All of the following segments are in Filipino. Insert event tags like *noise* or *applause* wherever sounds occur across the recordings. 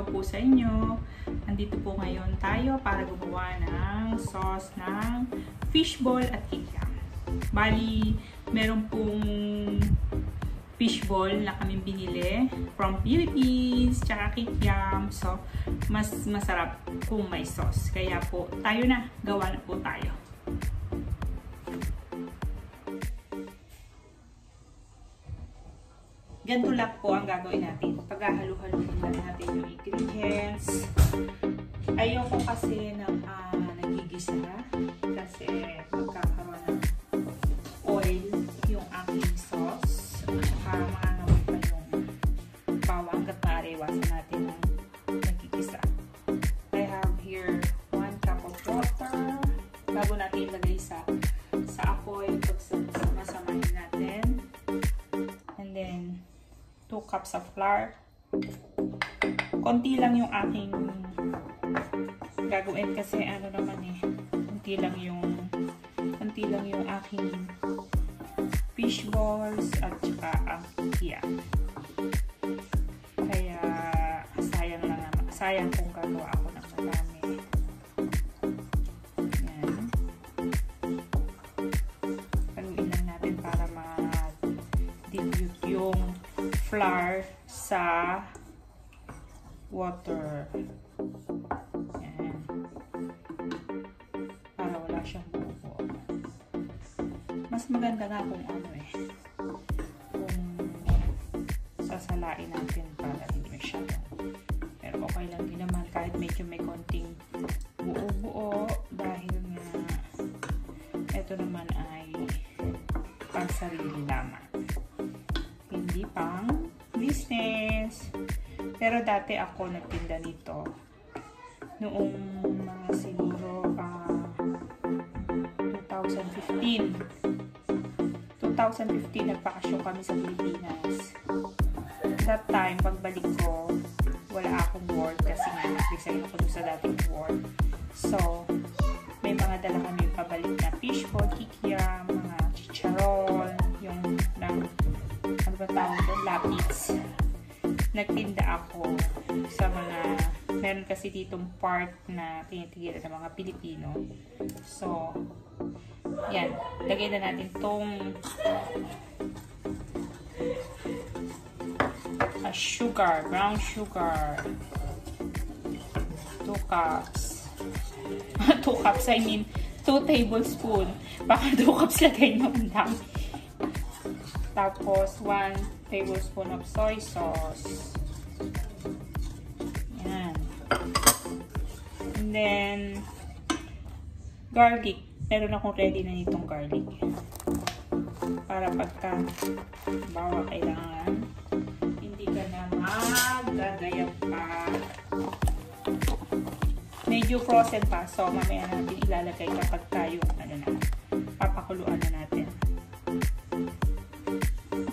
Ciao po sa inyo. Nandito po ngayon tayo para gumawa ng sauce ng fishball at kikiam. Bali, meron pong fishball na kami binili from Philippines, tsaka kikiam. So, mas masarap kung may sauce. Kaya po, tayo na. Gawa na po tayo. Ganito lang po ang gagawin natin. Paghahalo-haluin lang natin yung ingredients. Ayoko kasi ng uh, nagigisa cups of flour. Konti lang yung aking gagawin kasi ano naman eh, konti lang yung konti lang yung aking fish balls at saka ang kia. Kaya sayang lang naman. Sayang kung gagawa ako flour sa water. Yan. Para wala siyang bubo. Mas maganda nga kung ano eh. Kung sasalain natin para hindi masyadong. Pero okay lang din naman kahit medyo may konting buo-buo dahil nga ito naman ay pang sarili lamang. Hindi pang business. Pero dati ako nagtinda nito noong mga siguro uh, 2015. 2015 nagpakasyon kami sa Pilipinas. That time, pagbalik ko, wala akong work kasi nga nag-resign ako sa dating work. So, may mga dala kami pabalik na fishball, kikiam, lapis. Nagtinda ako sa mga, meron kasi ditong part na tinitigilan ng mga Pilipino. So, yan. Lagay na natin tong uh, sugar, brown sugar. 2 cups. *laughs* 2 cups, I mean, 2 tablespoon. Baka 2 cups lagay nyo ang dami. Tapos, 1 tablespoon of soy sauce. Yan. And then, garlic. Meron akong ready na nitong garlic. Para pagka bawa kailangan, hindi ka na magagayap pa. Medyo frozen pa. So, mamaya natin ilalagay kapag tayo, ano na, papakuluan na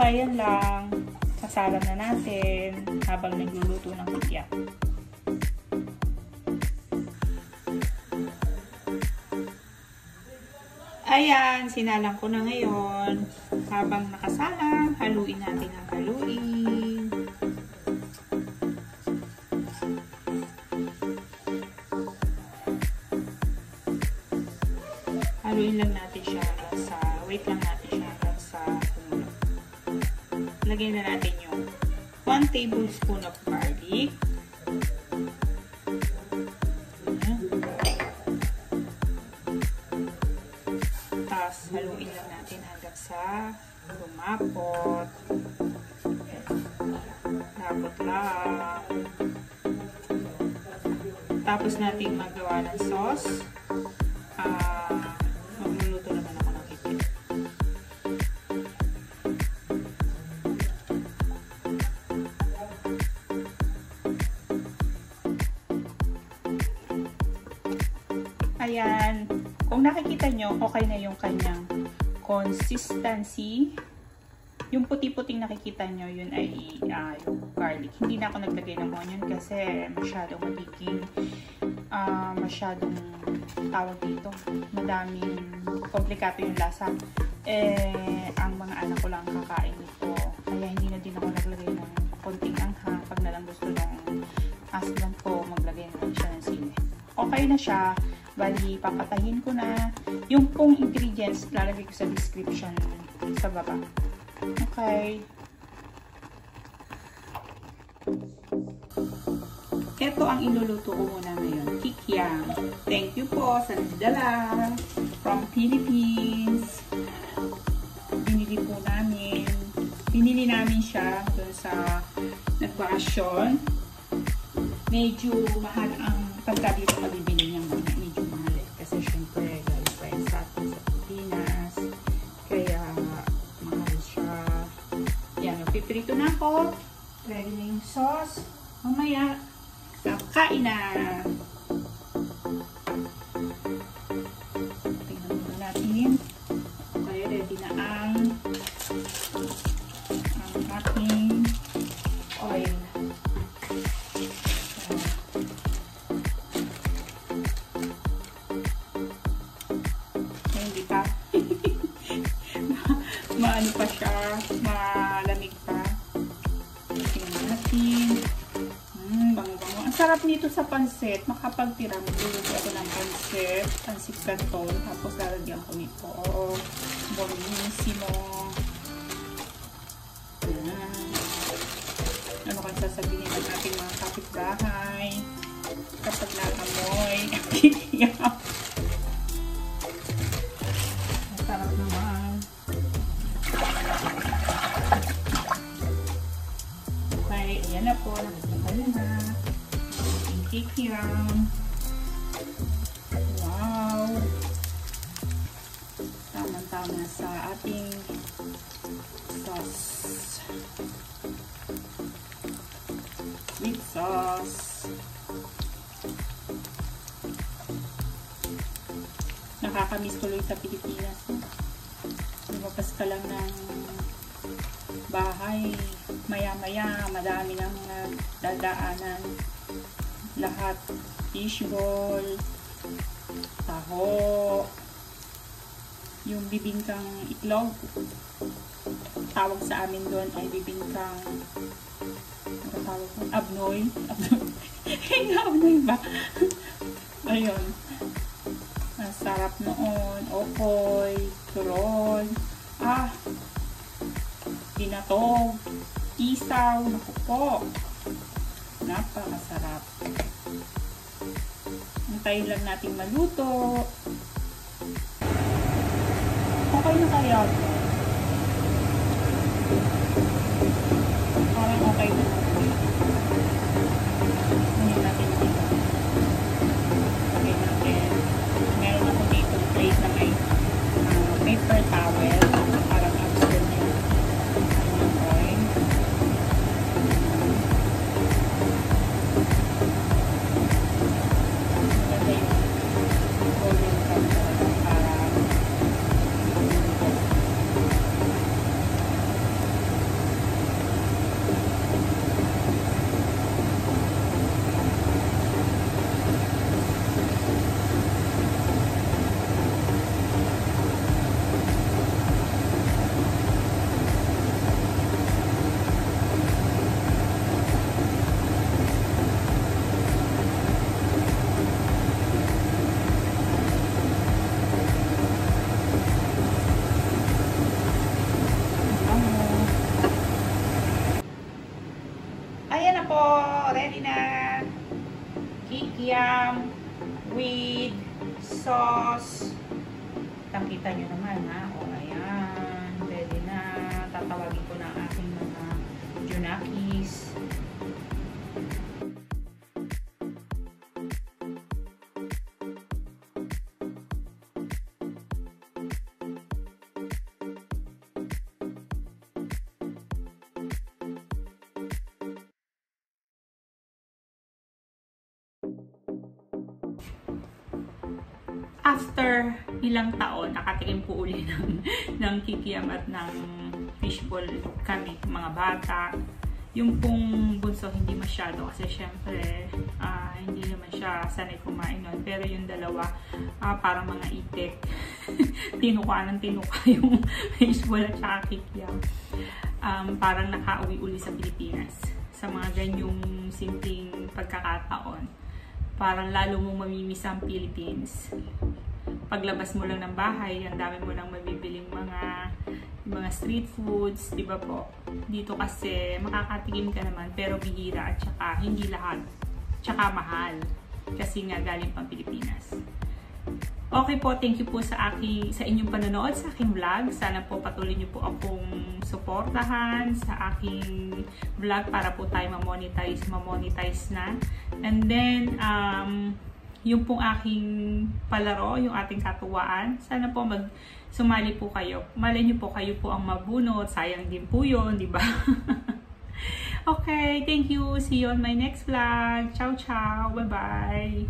Okay, yan lang. Sasalam na natin habang nagluluto ng kikya. Ayan, sinalang ko na ngayon. Habang nakasalang, haluin natin ang haluin. Lagyan na natin yung 1 tablespoon of garlic. Tapos, haluin lang natin hanggang sa lumapot. Lapot lang. Tapos natin magawa ng sauce. Ah, uh, Kung nakikita nyo, okay na yung kanyang consistency. Yung puti-puting nakikita nyo, yun ay uh, yung garlic. Hindi na ako naglagay ng onion kasi masyadong magiging uh, masyadong tawag dito. Madaming komplikado yung lasa. Eh, ang mga anak ko lang kakain nito. Kaya hindi na din ako naglagay ng konting anghang. Pag nalang husband ko maglagay na lang siya ng sili. Okay na siya. Bali, papatahin ko na. Yung pong ingredients, lalagay ko sa description sa baba. Okay. Ito ang iluluto ko muna ngayon. Kikyam. Thank you po sa nagdala from Philippines. Binili po namin. Binili namin siya doon sa nagbakasyon. Medyo mahal ang pagka dito mabibili Piprito na ako. Ready na yung sauce. Mamaya, kain na. Tingnan muna natin. Okay, ready na ang ang ating oil. Hindi pa. *laughs* Maano pa siya, malamig sarap nito sa pansit. Makapagtira, magluluto ako ng pansit. Pansit canton. Tapos lalagyan ko nito. Bonissimo. Ayan. Ano kang sasabihin ng ating mga kapitbahay kapag nakamoy. *laughs* Ang sa ating sauce. Sweet sauce. Nakakamiss tuloy sa Pilipinas. Lumabas ka lang ng bahay. Maya-maya, madami ng dadaanan. Lahat. Fishball. Taho. Yung bibingkang itlog. Tawag sa amin doon ay bibingkang ano tawag ko? Abnoy. Abnoy. *laughs* Abnoy ba? *laughs* Ayun. Ang sarap noon. Okoy. Turon. Ah. Binatog. Isaw. Naku po. Napakasarap. Antayin lang natin maluto. Okay na kaya ito? Po, ready na. Kikiam with sauce. Nakita nyo naman ha. O ayan, ready na. Tatawagin ko na aking mga junakis. After ilang taon, nakatikim po uli *laughs* ng, ng kikiam at ng fishball kami, mga bata. Yung pong bunso hindi masyado kasi syempre uh, hindi naman siya sanay kumain nun. Pero yung dalawa, uh, parang mga itik. *laughs* tinuka ng tinuka *laughs* yung fishball at saka kikiam. Um, parang nakauwi uli sa Pilipinas. sa mga ganyong simpleng pagkakataon. Parang lalo mong mamimiss ang Philippines. Paglabas mo lang ng bahay, ang dami mo lang mabibiling mga mga street foods, di ba po? Dito kasi makakatikim ka naman pero bihira at saka hindi lahat. Tsaka mahal. Kasi nga galing pang Pilipinas. Okay po, thank you po sa aking sa inyong panonood sa aking vlog. Sana po patuloy niyo po akong suportahan sa aking vlog para po tayo ma-monetize, ma-monetize na. And then, um, yung pong aking palaro, yung ating katuwaan, sana po mag sumali po kayo. Malay nyo po, kayo po ang mabunot. Sayang din po yun, di ba? *laughs* okay, thank you. See you on my next vlog. Ciao, ciao. Bye-bye.